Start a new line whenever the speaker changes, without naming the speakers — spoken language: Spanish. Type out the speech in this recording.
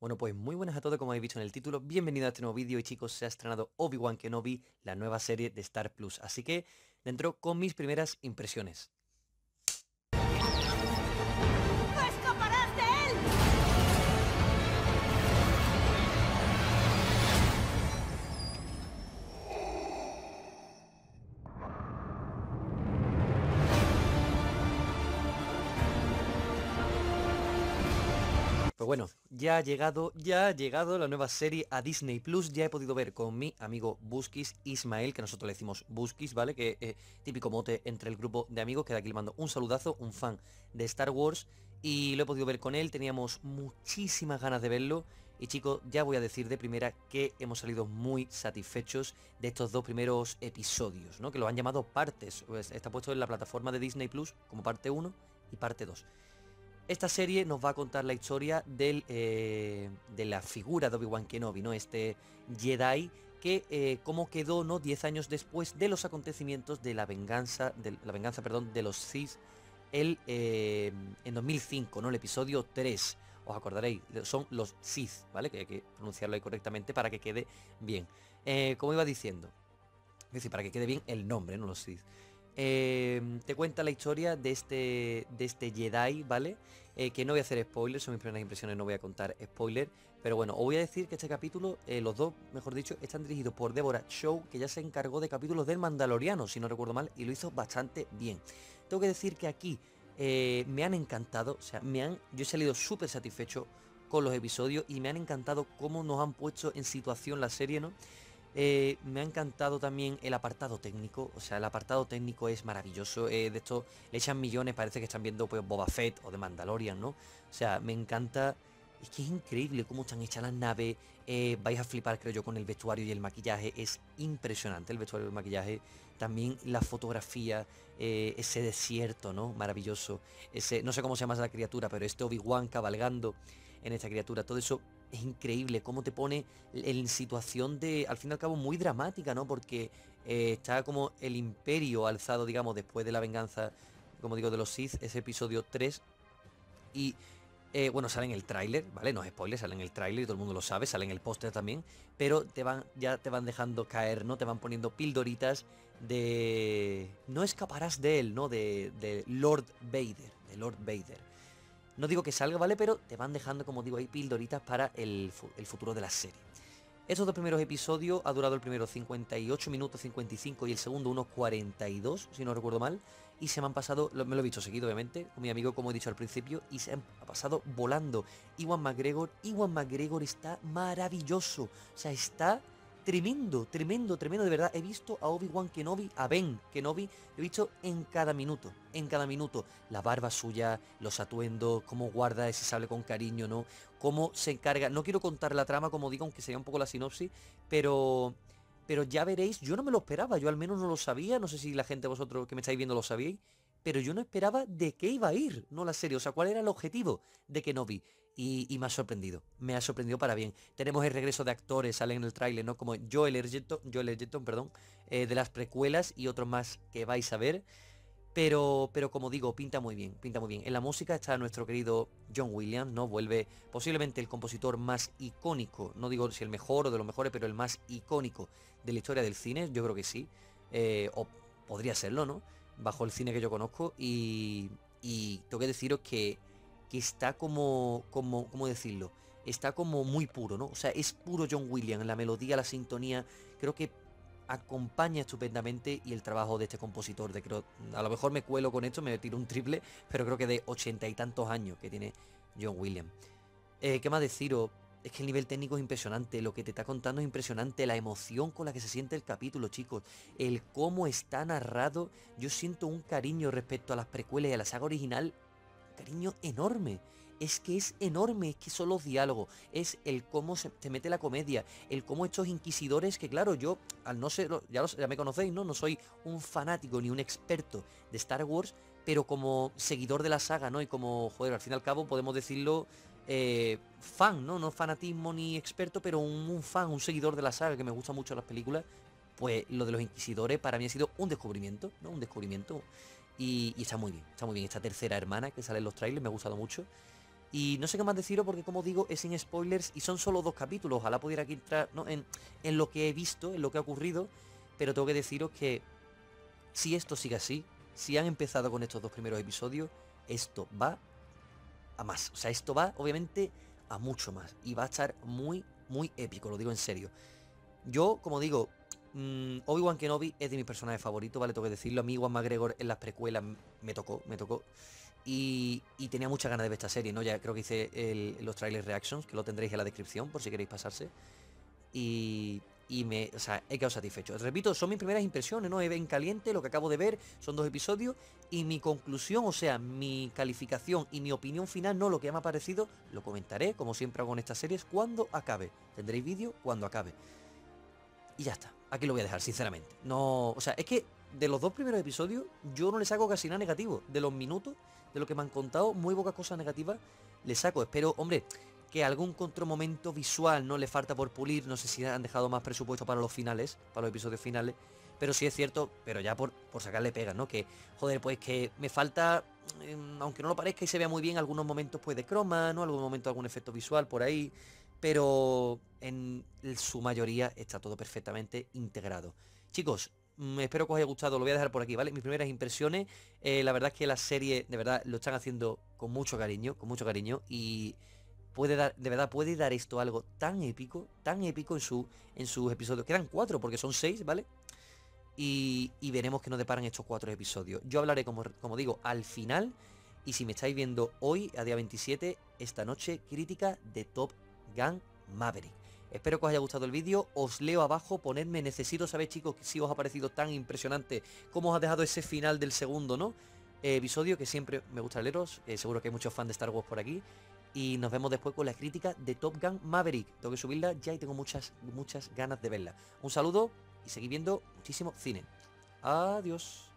Bueno, pues muy buenas a todos, como habéis visto en el título. Bienvenido a este nuevo vídeo y chicos, se ha estrenado Obi-Wan Kenobi, la nueva serie de Star Plus. Así que dentro con mis primeras impresiones. Bueno, ya ha llegado, ya ha llegado la nueva serie a Disney Plus. Ya he podido ver con mi amigo Buskis Ismael, que nosotros le decimos Buskis, ¿vale? Que es típico mote entre el grupo de amigos, que de aquí le mando un saludazo, un fan de Star Wars. Y lo he podido ver con él, teníamos muchísimas ganas de verlo. Y chicos, ya voy a decir de primera que hemos salido muy satisfechos de estos dos primeros episodios, ¿no? Que lo han llamado partes. Pues está puesto en la plataforma de Disney Plus como parte 1 y parte 2. Esta serie nos va a contar la historia del, eh, de la figura de Obi-Wan Kenobi, ¿no? Este Jedi que eh, cómo quedó, ¿no? 10 años después de los acontecimientos de la venganza, de la venganza, perdón, de los Sith el, eh, en 2005, ¿no? El episodio 3. Os acordaréis, son los Sith, ¿vale? Que hay que pronunciarlo ahí correctamente para que quede bien. como iba diciendo, es decir, para que quede bien el nombre, no los Sith. Em, te cuenta la historia de este, de este Jedi, ¿vale? Eh, que no voy a hacer spoilers, son mis primeras impresiones, no voy a contar spoiler. Pero bueno, os voy a decir que este capítulo, eh, los dos, mejor dicho, están dirigidos por Deborah Show, que ya se encargó de capítulos del Mandaloriano, si no recuerdo mal, y lo hizo bastante bien. Tengo que decir que aquí eh, me han encantado, o sea, me han, yo he salido súper satisfecho con los episodios y me han encantado cómo nos han puesto en situación la serie, ¿no? Eh, me ha encantado también el apartado técnico, o sea, el apartado técnico es maravilloso. Eh, de esto le echan millones, parece que están viendo pues, Boba Fett o de Mandalorian, ¿no? O sea, me encanta. Es que es increíble cómo están hechas las naves. Eh, vais a flipar, creo yo, con el vestuario y el maquillaje. Es impresionante el vestuario y el maquillaje. También la fotografía, ese desierto, ¿no? Maravilloso. Ese, no sé cómo se llama esa criatura, pero este Obi-Wan cabalgando en esta criatura. Todo eso es increíble cómo te pone en situación de, al fin y al cabo, muy dramática, ¿no? Porque eh, está como el imperio alzado, digamos, después de la venganza, como digo, de los Sith, ese episodio 3. Y eh, bueno, sale en el tráiler, ¿vale? No es spoiler, sale en el tráiler todo el mundo lo sabe, sale en el póster también, pero te van, ya te van dejando caer, ¿no? Te van poniendo pildoritas de... No escaparás de él, ¿no? De, de Lord Vader, de Lord Vader. No digo que salga, ¿vale? Pero te van dejando, como digo, ahí pildoritas para el, futuro de la serie. Estos dos primeros episodios ha durado el primero 58 minutos 55 y el segundo unos 42, si no recuerdo mal. Y se me han pasado, me lo he visto seguido obviamente, con mi amigo como he dicho al principio, y se han pasado volando. Iwan McGregor, Iwan McGregor está maravilloso. O sea, está tremendo, tremendo, tremendo, de verdad. He visto a Obi-Wan Kenobi, a Ben Kenobi, he visto en cada minuto, en cada minuto. La barba suya, los atuendos, cómo guarda ese sable con cariño, ¿no? Cómo se encarga. No quiero contar la trama, como digo, aunque sería un poco la sinopsis, pero... Pero ya veréis, yo no me lo esperaba, yo al menos no lo sabía, no sé si la gente vosotros que me estáis viendo lo sabíais, pero yo no esperaba de qué iba a ir, no la serie, o sea, cuál era el objetivo de Kenobi. Y, y me ha sorprendido, me ha sorprendido para bien. Tenemos el regreso de actores, salen en el tráiler, ¿no? Como Joel Edgerton, Joel Edgerton perdón, eh, de las precuelas y otros más que vais a ver. Pero, pero como digo, pinta muy bien, pinta muy bien. En la música está nuestro querido John Williams, ¿no? Vuelve posiblemente el compositor más icónico, no digo si el mejor o de los mejores, pero el más icónico de la historia del cine, yo creo que sí. Eh, o podría serlo, ¿no? Bajo el cine que yo conozco y, y tengo que deciros que, que está como, como, ¿cómo decirlo? Está como muy puro, ¿no? O sea, es puro John Williams, la melodía, la sintonía, creo que acompaña estupendamente y el trabajo de este compositor, de creo, a lo mejor me cuelo con esto, me tiro un triple, pero creo que de ochenta y tantos años que tiene John Williams. Eh, ¿Qué más deciros? Es que el nivel técnico es impresionante, lo que te está contando es impresionante, la emoción con la que se siente el capítulo, chicos, el cómo está narrado, yo siento un cariño respecto a las precuelas y a la saga original, cariño enorme. Es que es enorme, es que son los diálogos, es el cómo se te mete la comedia, el cómo estos inquisidores, que claro, yo, al no ser, ya, ya me conocéis, ¿no? No soy un fanático ni un experto de Star Wars, pero como seguidor de la saga, ¿no? Y como, joder, al fin y al cabo podemos decirlo eh, fan, ¿no? No fanatismo ni experto, pero un, fan, un seguidor de la saga que me gusta mucho las películas, pues lo de los inquisidores para mí ha sido un descubrimiento, ¿no? Un descubrimiento. Y, está muy bien, está muy bien. Esta tercera hermana que sale en los trailers me ha gustado mucho. Y no sé qué más deciros porque como digo es sin spoilers y son solo dos capítulos. Ojalá pudiera aquí entrar en, en lo que he visto, en lo que ha ocurrido. Pero tengo que deciros que si esto sigue así, si han empezado con estos dos primeros episodios, esto va a más. O sea, esto va obviamente a mucho más. Y va a estar muy, muy épico, lo digo en serio. Yo, como digo, mmm, Obi-Wan Kenobi es de mis personajes favoritos, ¿vale? Tengo que decirlo. A mí, Juan McGregor en las precuelas me tocó, me tocó. Y, tenía muchas ganas de ver esta serie, ¿no? Ya creo que hice los trailers reactions, que lo tendréis en la descripción por si queréis pasarse. Y, y me, o sea, he quedado satisfecho. Repito, son mis primeras impresiones, ¿no? En caliente, lo que acabo de ver, son dos episodios y mi conclusión, o sea, mi calificación y mi opinión final, no lo que me ha parecido, lo comentaré, como siempre hago en estas series, cuando acabe. Tendréis vídeo cuando acabe. Y ya está. Aquí lo voy a dejar, sinceramente. No, o sea, es que de los dos primeros episodios yo no le saco casi nada negativo. De los minutos, de lo que me han contado, muy pocas cosas negativas le saco. Espero, hombre, que algún momento visual no le falta por pulir. No sé si han dejado más presupuesto para los finales, para los episodios finales. Pero sí es cierto, pero ya por, por sacarle pegas, ¿no? Que, joder, pues que me falta, em, aunque no lo parezca y se vea muy bien, algunos momentos pues de croma, ¿no? Algún momento algún efecto visual por ahí. Pero en su mayoría está todo perfectamente integrado. Chicos, mm, espero que os haya gustado, lo voy a dejar por aquí, ¿vale? Mis primeras impresiones, eh, la verdad es que la serie, de verdad, lo están haciendo con mucho cariño, con mucho cariño y puede de verdad, puede dar esto algo tan épico, tan épico en, su, en sus episodios. Quedan cuatro, porque son seis, ¿vale? Y, veremos que nos deparan estos cuatro episodios. Yo hablaré, como, como digo, al final. Y si me estáis viendo hoy, a día 27, esta noche, crítica de Top Gun Maverick. Espero que os haya gustado el vídeo, os leo abajo, ponedme, necesito saber chicos si os ha parecido tan impresionante como os ha dejado ese final del segundo, ¿no? Eh, episodio que siempre me gusta leeros, eh, seguro que hay muchos fans de Star Wars por aquí y nos vemos después con la crítica de Top Gun Maverick. Tengo que subirla ya y tengo muchas, muchas ganas de verla. Un saludo y seguid viendo muchísimo cine. Adiós.